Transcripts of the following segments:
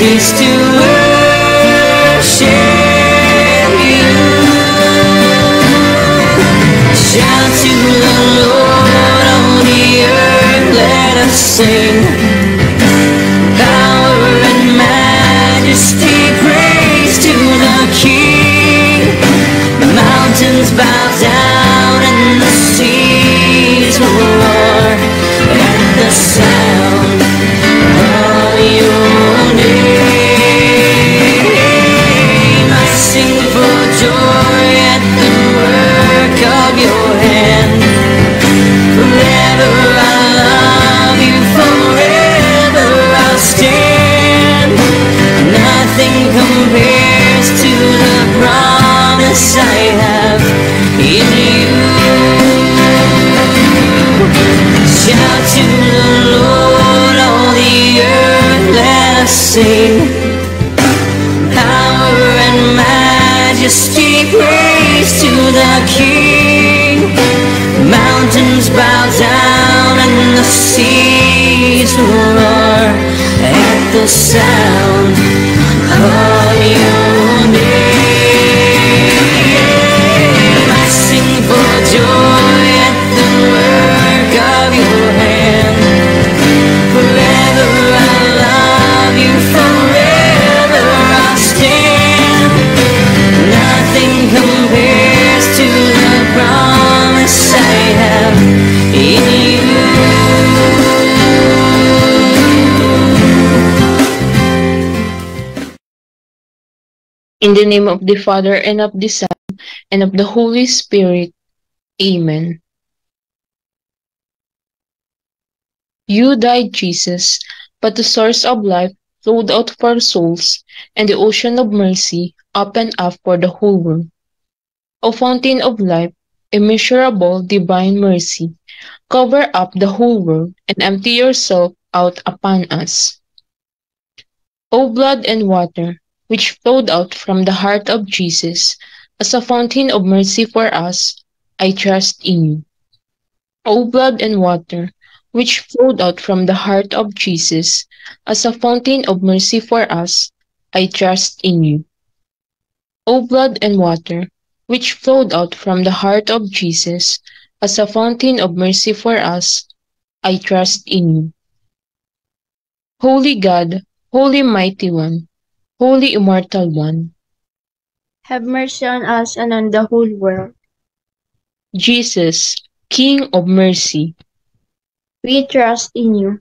cease to worship you. Shout to the Lord on the earth, let us sing. In the name of the Father, and of the Son, and of the Holy Spirit. Amen. You died, Jesus, but the source of life flowed out for our souls, and the ocean of mercy opened up for the whole world. O fountain of life, immeasurable divine mercy, cover up the whole world and empty yourself out upon us. O blood and water, which flowed out from the heart of Jesus as a fountain of mercy for us, I trust in you. O blood and water, which flowed out from the heart of Jesus as a fountain of mercy for us, I trust in you. O blood and water, which flowed out from the heart of Jesus as a fountain of mercy for us, I trust in you. Holy God, Holy Mighty One, Holy Immortal One, Have mercy on us and on the whole world. Jesus, King of Mercy, We trust in you.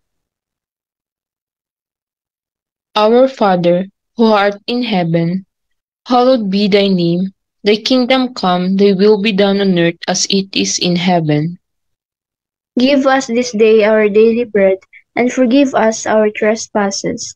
Our Father, who art in heaven, hallowed be thy name. Thy kingdom come, thy will be done on earth as it is in heaven. Give us this day our daily bread, and forgive us our trespasses,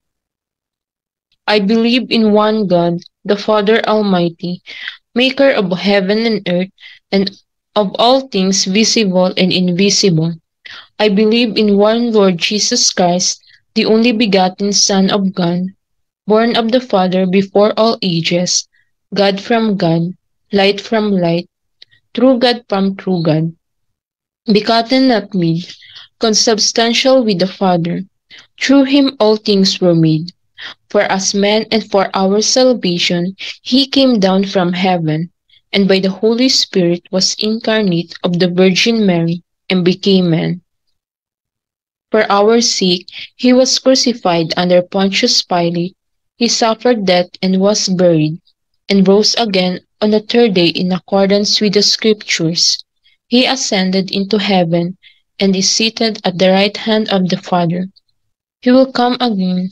I believe in one God, the Father Almighty, maker of heaven and earth, and of all things visible and invisible. I believe in one Lord Jesus Christ, the only begotten Son of God, born of the Father before all ages, God from God, light from light, true God from true God, begotten not made, consubstantial with the Father. Through him all things were made. For as man and for our salvation, he came down from heaven, and by the Holy Spirit was incarnate of the Virgin Mary, and became man. For our sake, he was crucified under Pontius Pilate. He suffered death and was buried, and rose again on the third day in accordance with the Scriptures. he ascended into heaven and is seated at the right hand of the Father. He will come again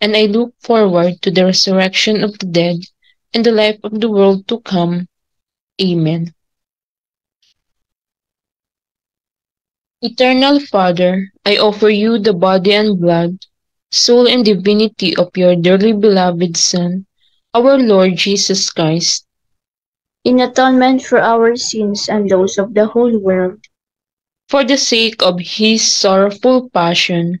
and I look forward to the resurrection of the dead and the life of the world to come. Amen. Eternal Father, I offer you the body and blood, soul and divinity of your dearly beloved Son, our Lord Jesus Christ, in atonement for our sins and those of the whole world. for the sake of his sorrowful passion,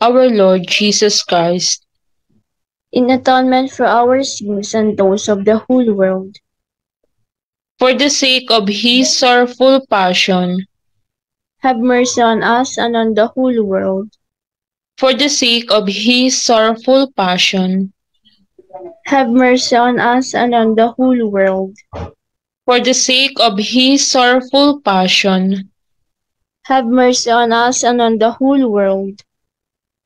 our Lord Jesus Christ, In atonement for our sins and those of the whole world. for the sake of his sorrowful passion, Have mercy on us and on the whole world. for the sake of his sorrowful passion, Have mercy on us and on the whole world. for the sake of his sorrowful passion, Have mercy on us and on the whole world.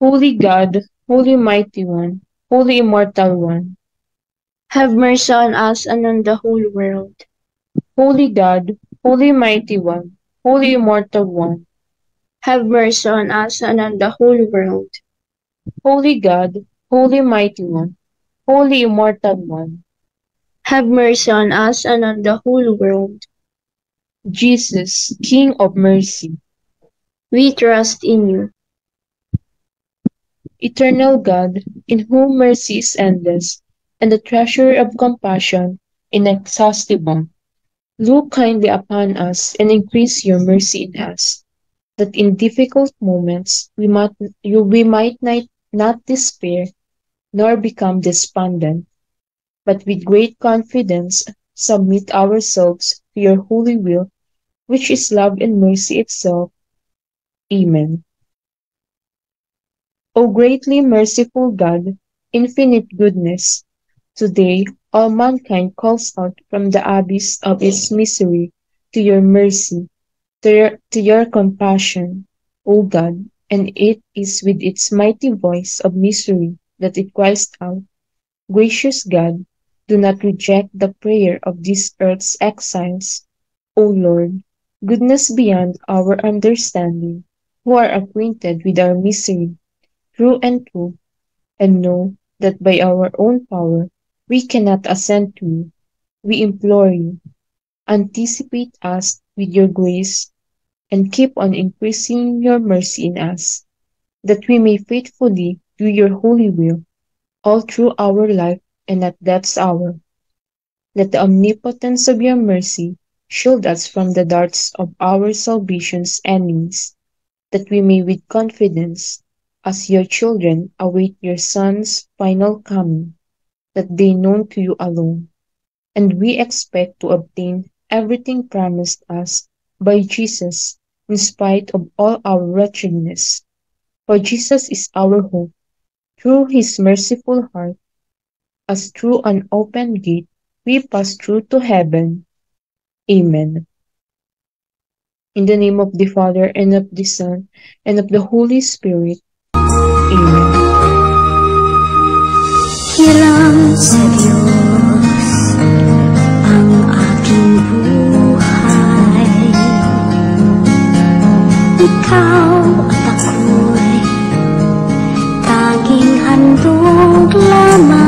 Holy God, Holy Mighty One, Holy Immortal One, Have mercy on us and on the whole world. Holy God, Holy Mighty One, Holy Immortal One, Have mercy on us and on the whole world. Holy God, Holy Mighty One, Holy Immortal One, Have mercy on us and on the whole world. Jesus, King of Mercy, We trust in you. Eternal God, in whom mercy is endless, and the treasure of compassion inexhaustible, look kindly upon us and increase your mercy in us, that in difficult moments we might, we might not despair nor become despondent, but with great confidence submit ourselves to your holy will, which is love and mercy itself. Amen. O greatly merciful God, infinite goodness, today all mankind calls out from the abyss of its misery to your mercy, to your, to your compassion, O God, and it is with its mighty voice of misery that it cries out, Gracious God, do not reject the prayer of these earth's exiles. O Lord, goodness beyond our understanding, who are acquainted with our misery, through and through, and know that by our own power we cannot ascend to you. We implore you, anticipate us with your grace, and keep on increasing your mercy in us, that we may faithfully do your holy will all through our life and at death's hour. Let the omnipotence of your mercy shield us from the darts of our salvation's enemies, that we may with confidence, as your children, await your Son's final coming, that they known to you alone. And we expect to obtain everything promised us by Jesus in spite of all our wretchedness. For Jesus is our hope. Through his merciful heart, as through an open gate, we pass through to heaven. Amen. In the name of the Father, and of the Son, and of the Holy Spirit. Amen. Hiram sa Diyos ang aking buhay. Ikaw at ako'y tanging handog lamang.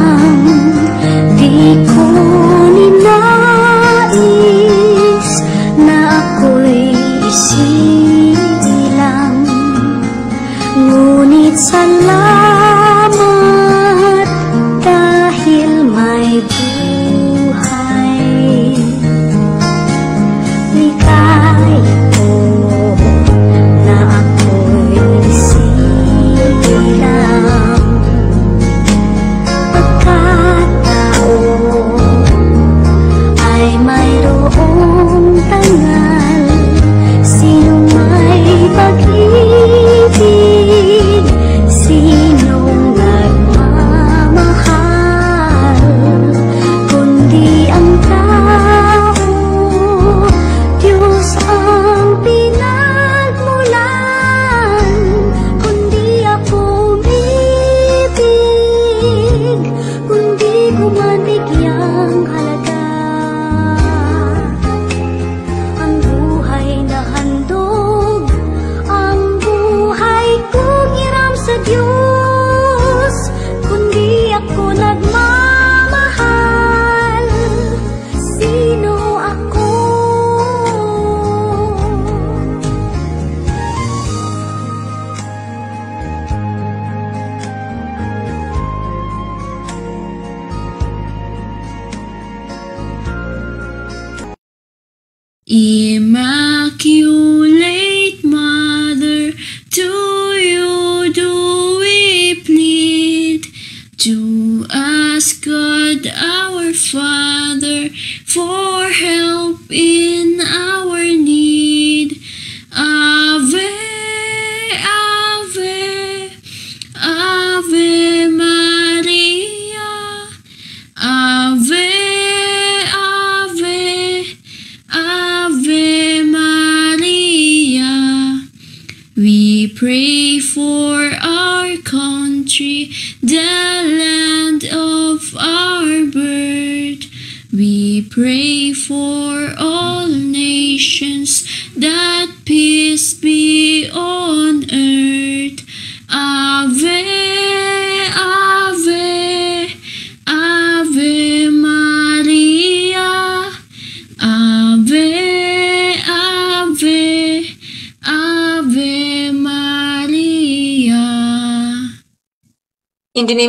Our Father for help in our need.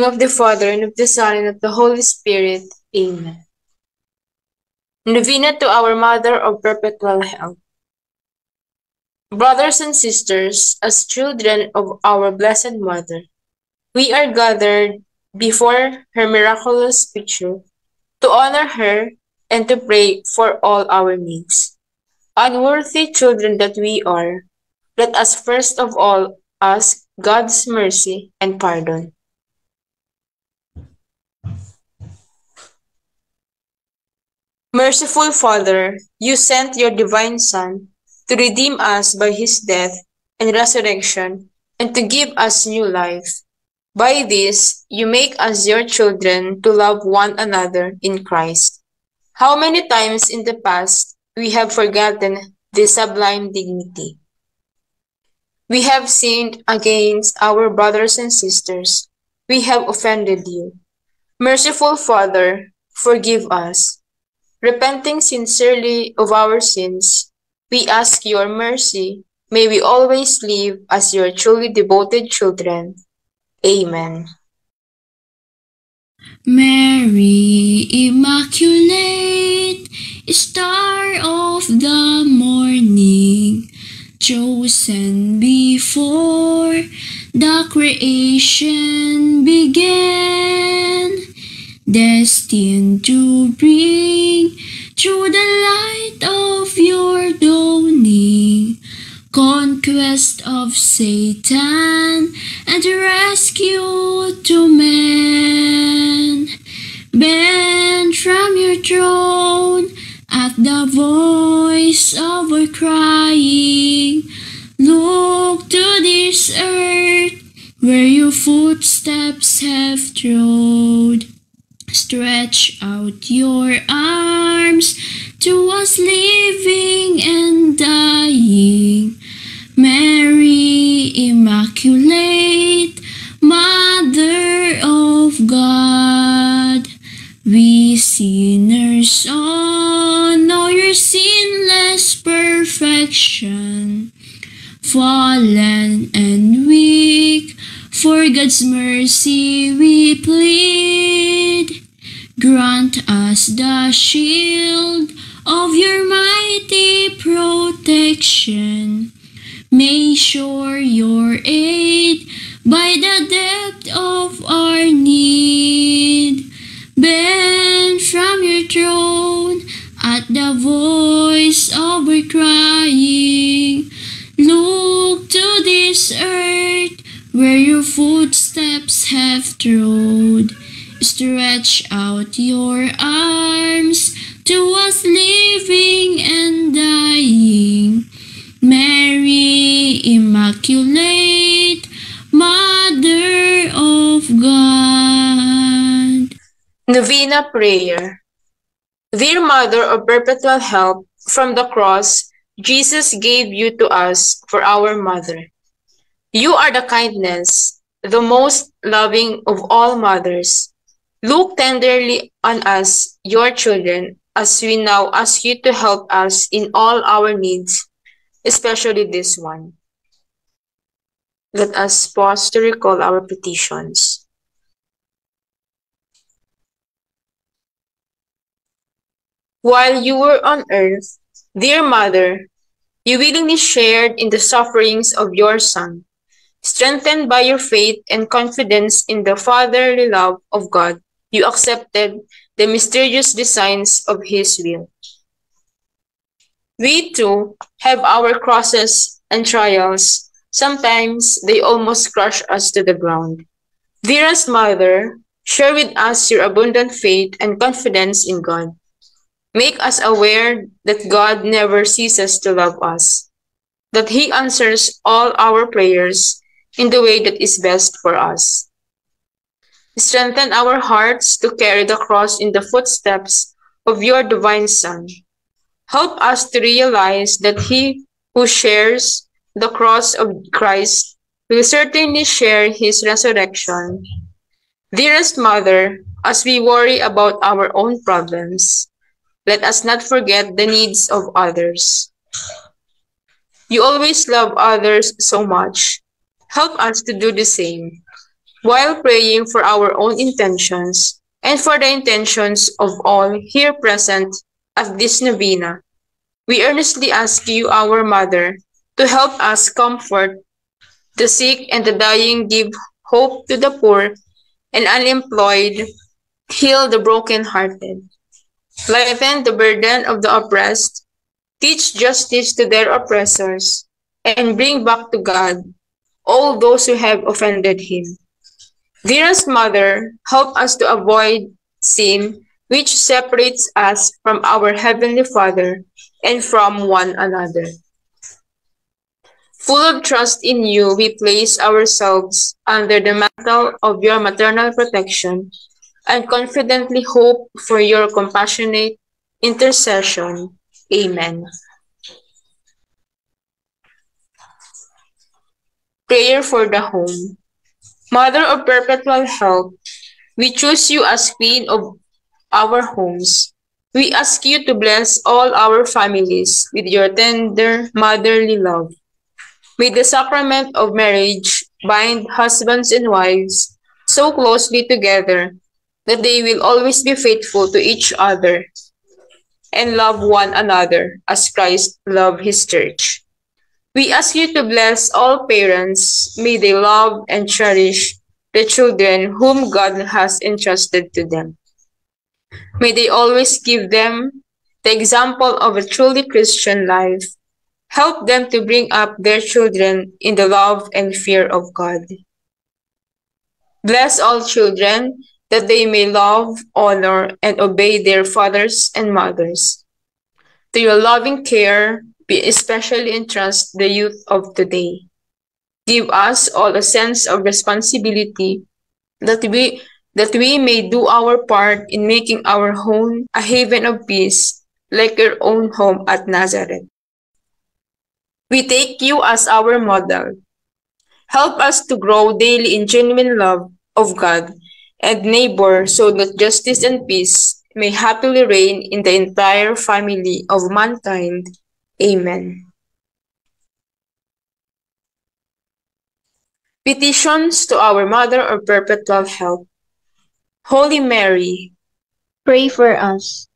Name of the Father, and of the Son, and of the Holy Spirit. Amen. Novena to our Mother of Perpetual Help. Brothers and sisters, as children of our Blessed Mother, we are gathered before her miraculous picture to honor her and to pray for all our needs. Unworthy children that we are, let us first of all ask God's mercy and pardon. Merciful Father, you sent your divine Son to redeem us by his death and resurrection and to give us new life. By this, you make us your children to love one another in Christ. How many times in the past we have forgotten this sublime dignity? We have sinned against our brothers and sisters. We have offended you. Merciful Father, forgive us. Repenting sincerely of our sins, we ask your mercy. May we always live as your truly devoted children. Amen. Mary Immaculate, Star of the morning, chosen before the creation began, destined to bring through the light of your dawning, conquest of Satan and rescue to man. Bend from your throne at the voice of our crying. Look to this earth where your footsteps have trod. Stretch out your arms to us living and dying. Mary Immaculate, Mother of God, we sinners all know your sinless perfection. Fallen and weak, for God's mercy we plead. Grant us the shield of your mighty protection. May sure your aid by the depth of our need. Bend from your throne at the voice of our crying. Look to this earth where your footsteps have trod. Stretch out your arms to us living and dying. Mary Immaculate, Mother of God. Novena Prayer Dear Mother of Perpetual Help, from the cross, Jesus gave you to us for our mother. You are the kindness, the most loving of all mothers. Look tenderly on us, your children, as we now ask you to help us in all our needs, especially this one. Let us pause to recall our petitions. While you were on earth, dear Mother, you willingly shared in the sufferings of your Son. Strengthened by your faith and confidence in the fatherly love of God, you accepted the mysterious designs of His will. We too have our crosses and trials. Sometimes they almost crush us to the ground. Dearest Mother, share with us your abundant faith and confidence in God. Make us aware that God never ceases to love us, that He answers all our prayers in the way that is best for us. Strengthen our hearts to carry the cross in the footsteps of your divine Son. Help us to realize that he who shares the cross of Christ will certainly share his resurrection. Dearest Mother, as we worry about our own problems, let us not forget the needs of others. You always love others so much. Help us to do the same while praying for our own intentions and for the intentions of all here present at this novena. We earnestly ask you, our Mother, to help us comfort the sick and the dying, give hope to the poor and unemployed, heal the brokenhearted, lighten the burden of the oppressed, teach justice to their oppressors, and bring back to God all those who have offended him. Dearest Mother, help us to avoid sin which separates us from our Heavenly Father and from one another. Full of trust in you, we place ourselves under the mantle of your maternal protection and confidently hope for your compassionate intercession. Amen. Prayer for the Home Mother of perpetual help, we choose you as Queen of our homes. We ask you to bless all our families with your tender motherly love. May the sacrament of marriage bind husbands and wives so closely together that they will always be faithful to each other and love one another as Christ loved his church. We ask you to bless all parents. May they love and cherish the children whom God has entrusted to them. May they always give them the example of a truly Christian life. Help them to bring up their children in the love and fear of God. Bless all children that they may love, honor, and obey their fathers and mothers. To your loving care, be especially entrust the youth of today. Give us all a sense of responsibility that we that we may do our part in making our home a haven of peace, like your own home at Nazareth. We take you as our model. Help us to grow daily in genuine love of God and neighbor so that justice and peace may happily reign in the entire family of mankind. Amen. Petitions to our Mother of Perpetual Help. Holy Mary, Pray for us.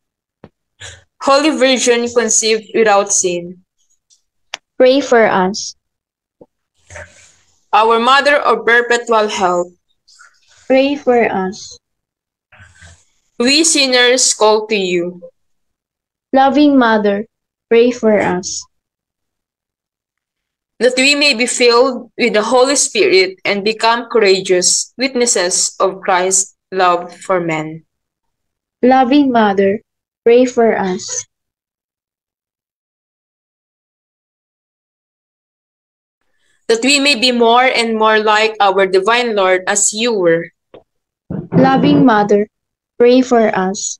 Holy Virgin conceived without sin, Pray for us. our Mother of Perpetual Help, Pray for us. we sinners call to you. Loving Mother, pray for us. that we may be filled with the Holy Spirit and become courageous witnesses of Christ's love for men. Loving Mother, pray for us. That we may be more and more like our divine Lord as you were. Loving Mother, pray for us.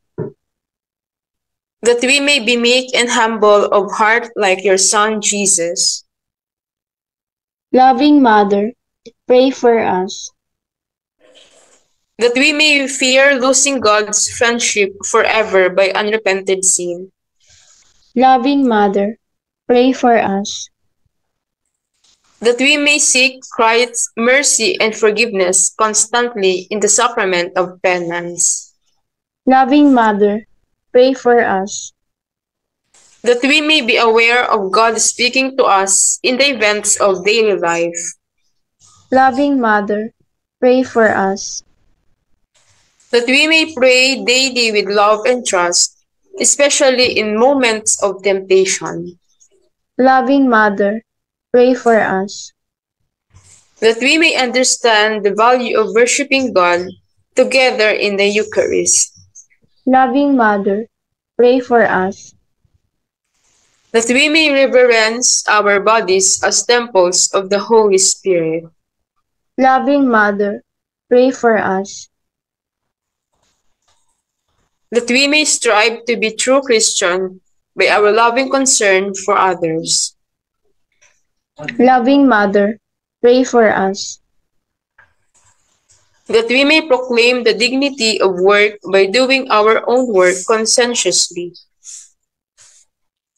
That we may be meek and humble of heart like your Son Jesus. Loving Mother, pray for us. That we may fear losing God's friendship forever by unrepented sin. Loving Mother, pray for us. That we may seek Christ's mercy and forgiveness constantly in the sacrament of penance. Loving Mother, pray for us. that we may be aware of God speaking to us in the events of daily life, Loving Mother, pray for us. that we may pray daily with love and trust, especially in moments of temptation, Loving Mother, pray for us. that we may understand the value of worshiping God together in the Eucharist, Loving Mother, pray for us. that we may reverence our bodies as temples of the Holy Spirit, Loving Mother, pray for us. that we may strive to be true Christian by our loving concern for others. Loving Mother, pray for us. That we may proclaim the dignity of work by doing our own work conscientiously,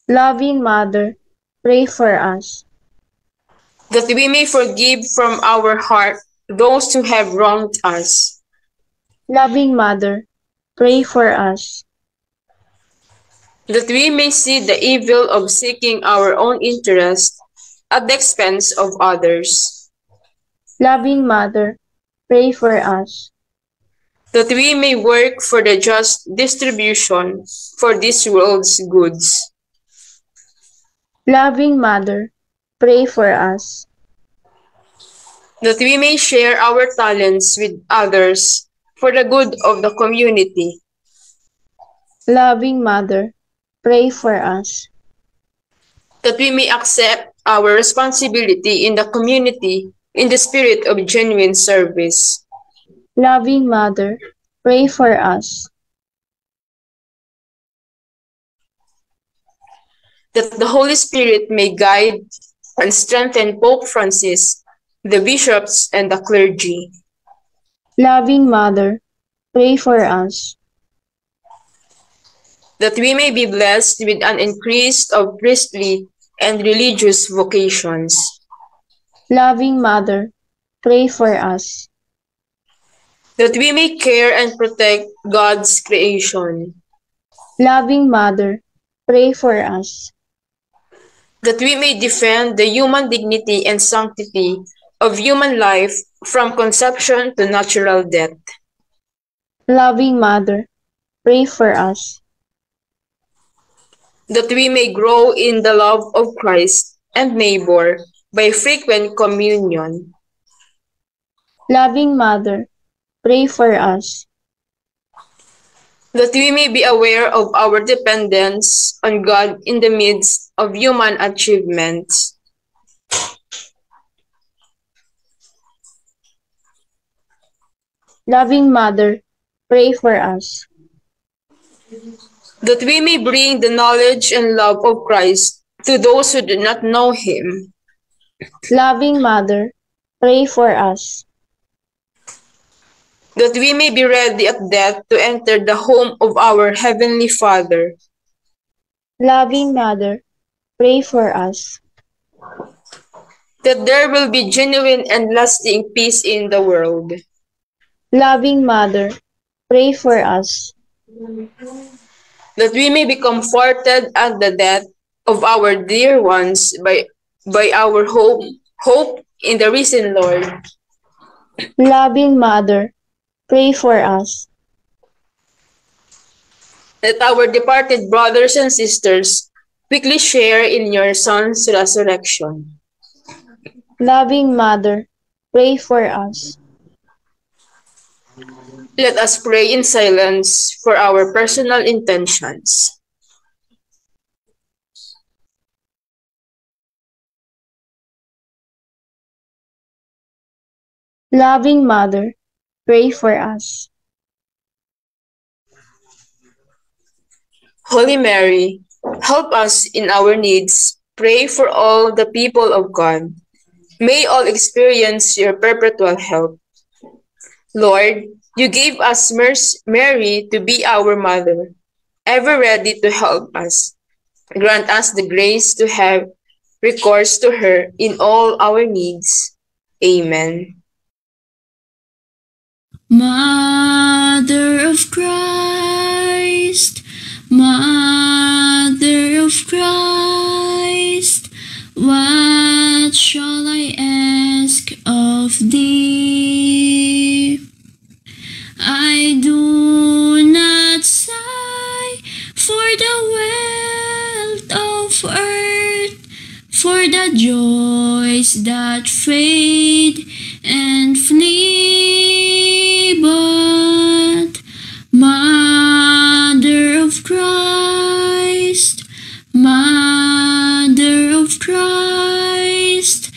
Loving Mother, pray for us. that we may forgive from our heart those who have wronged us, Loving Mother, pray for us. that we may see the evil of seeking our own interest at the expense of others, Loving Mother, pray for us. that we may work for the just distribution for this world's goods, Loving Mother, pray for us. that we may share our talents with others for the good of the community, Loving Mother, pray for us. that we may accept our responsibility in the community in the spirit of genuine service, Loving Mother, pray for us. that the Holy Spirit may guide and strengthen Pope Francis, the bishops, and the clergy, Loving Mother, pray for us. that we may be blessed with an increase of priestly and religious vocations. Loving Mother, pray for us. that we may care and protect God's creation, Loving Mother, pray for us. that we may defend the human dignity and sanctity of human life from conception to natural death, Loving Mother, pray for us. that we may grow in the love of Christ and neighbor by frequent communion, Loving Mother, pray for us. that we may be aware of our dependence on God in the midst of human achievements, Loving Mother, pray for us. that we may bring the knowledge and love of Christ to those who do not know Him, Loving Mother, pray for us. that we may be ready at death to enter the home of our Heavenly Father, Loving Mother, pray for us. that there will be genuine and lasting peace in the world, Loving Mother, pray for us. that we may be comforted at the death of our dear ones by, by our hope, hope in the risen Lord, Loving Mother, pray for us. that our departed brothers and sisters quickly share in your Son's resurrection. Loving Mother, pray for us. Let us pray in silence for our personal intentions. Loving Mother, pray for us. Holy Mary, help us in our needs. Pray for all the people of God. May all experience your perpetual help. Lord, you gave us Mer- Mary to be our mother, ever ready to help us. Grant us the grace to have recourse to her in all our needs. Amen. Mother of Christ, Mother of Christ, what shall I ask of thee? I do not sigh for the wealth of earth, for the joys that fade and flee, but Mother of Christ, Mother of Christ,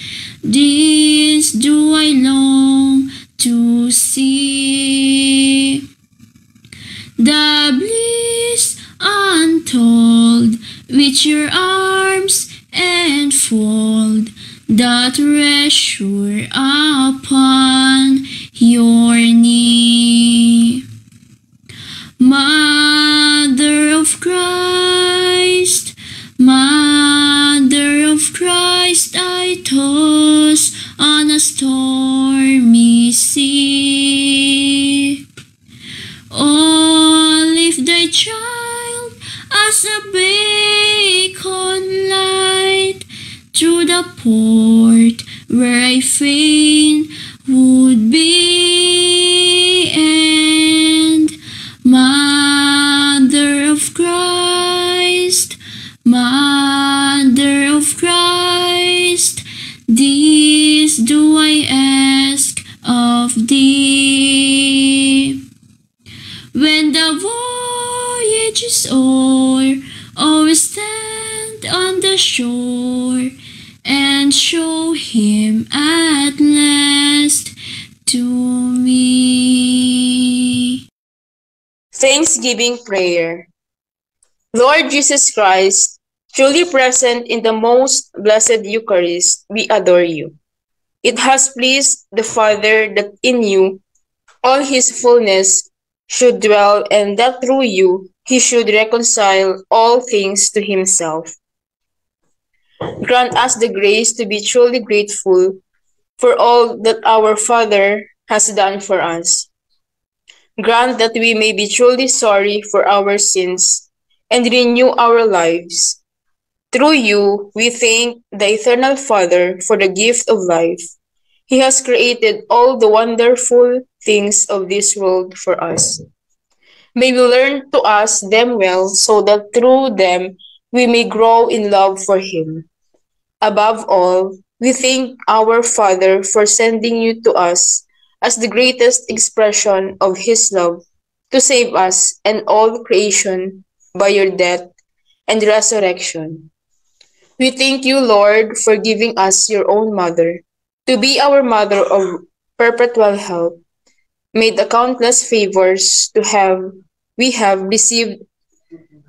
this do I long to see. The bliss untold which your arms enfold that reassure upon your knee. Thanksgiving Prayer Lord Jesus Christ, truly present in the most blessed Eucharist, we adore you. It has pleased the Father that in you all his fullness should dwell and that through you he should reconcile all things to himself. Grant us the grace to be truly grateful for all that our Father has done for us. Grant that we may be truly sorry for our sins and renew our lives. Through you, we thank the Eternal Father for the gift of life. He has created all the wonderful things of this world for us. May we learn to ask them well so that through them we may grow in love for Him. Above all, we thank our Father for sending you to us as the greatest expression of His love to save us and all creation by your death and resurrection. We thank you, Lord, for giving us your own mother to be our mother of perpetual help. May the countless favors to have we have received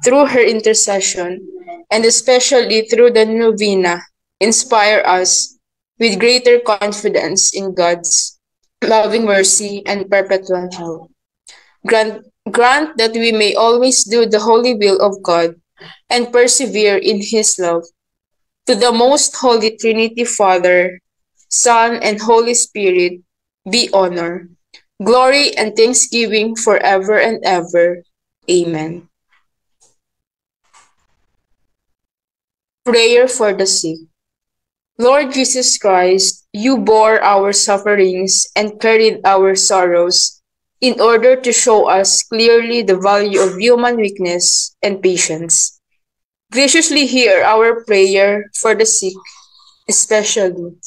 through her intercession and especially through the novena inspire us with greater confidence in God's loving mercy and perpetual help. Grant, grant that we may always do the holy will of God and persevere in His love. To the most holy Trinity, Father, Son, and Holy Spirit, be honor, glory, and thanksgiving forever and ever. Amen. Prayer for the sick. Lord Jesus Christ, you bore our sufferings and carried our sorrows in order to show us clearly the value of human weakness and patience. Graciously hear our prayer for the sick, especially.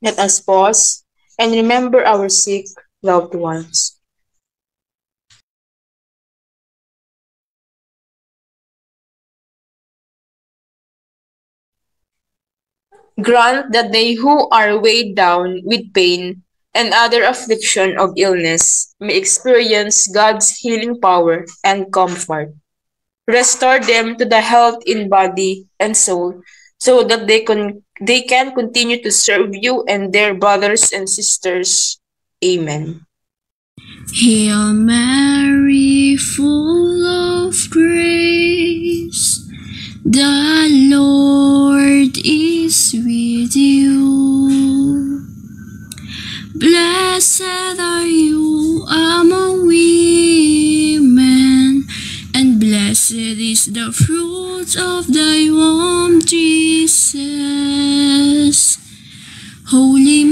Let us pause and remember our sick loved ones. Grant that they who are weighed down with pain and other affliction of illness may experience God's healing power and comfort. Restore them to the health in body and soul so that they can, they can continue to serve you and their brothers and sisters. Amen. Hail Mary, full of grace, the Lord is with you. Blessed are you among women, and blessed is the fruit of thy womb, Jesus. Holy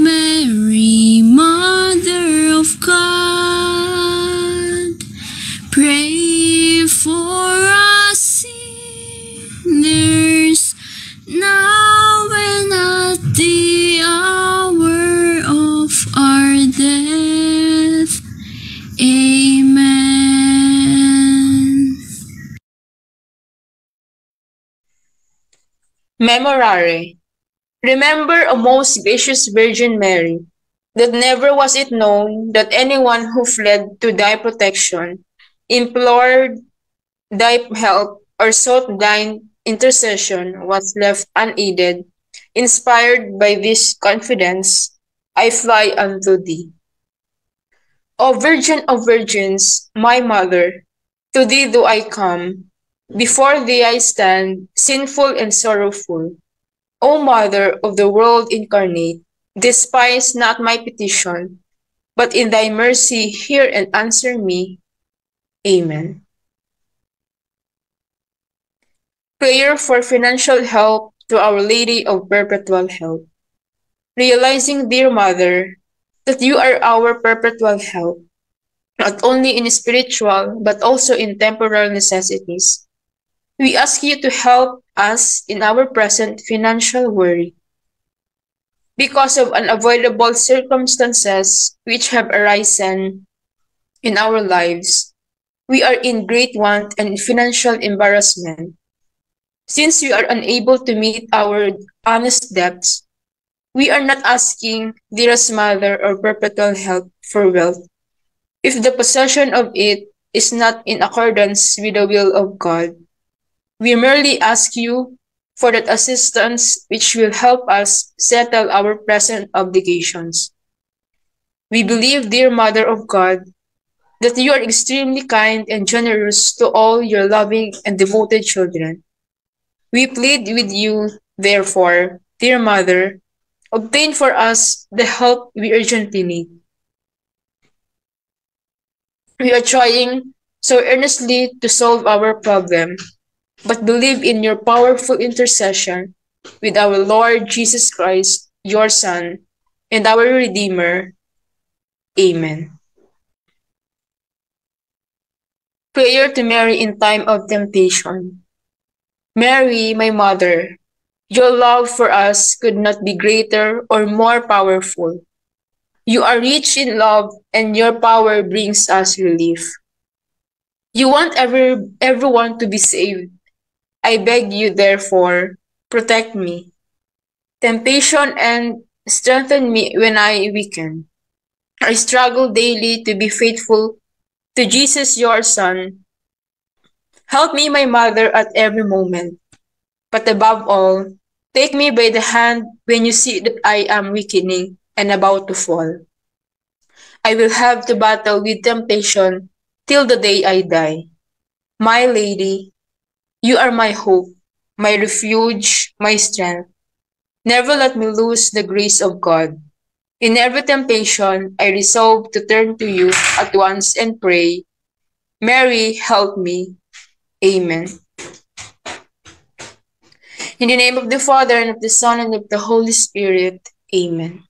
Memorare. Remember, O most gracious Virgin Mary, that never was it known that anyone who fled to thy protection, implored thy help, or sought thine intercession was left unaided. Inspired by this confidence, I fly unto thee. O Virgin of Virgins, my Mother, to thee do I come. Before thee I stand, sinful and sorrowful. O Mother of the Word incarnate, despise not my petition, but in thy mercy hear and answer me. Amen. Prayer for financial help to Our Lady of Perpetual Help. Realizing, dear Mother, that you are our perpetual help, not only in spiritual but also in temporal necessities. We ask you to help us in our present financial worry. Because of unavoidable circumstances which have arisen in our lives, we are in great want and financial embarrassment. Since we are unable to meet our honest debts, we are not asking, dearest mother or perpetual help for wealth. If the possession of it is not in accordance with the will of God, we merely ask you for that assistance which will help us settle our present obligations. We believe, dear Mother of God, that you are extremely kind and generous to all your loving and devoted children. We plead with you, therefore, dear Mother, obtain for us the help we urgently need. We are trying so earnestly to solve our problem, but believe in your powerful intercession with our Lord Jesus Christ, your Son, and our Redeemer. Amen. Prayer to Mary in time of temptation. Mary, my mother, your love for us could not be greater or more powerful. You are rich in love, and your power brings us relief. You want every, everyone to be saved. I beg you, therefore, protect me. Temptation and strengthen me when I weaken. I struggle daily to be faithful to Jesus, your Son. Help me, my mother, at every moment. But above all, take me by the hand when you see that I am weakening and about to fall. I will have to battle with temptation till the day I die. My lady, you are my hope, my refuge, my strength. Never let me lose the grace of God. In every temptation, I resolve to turn to you at once and pray, Mary, help me. Amen. In the name of the Father, and of the Son, and of the Holy Spirit. Amen.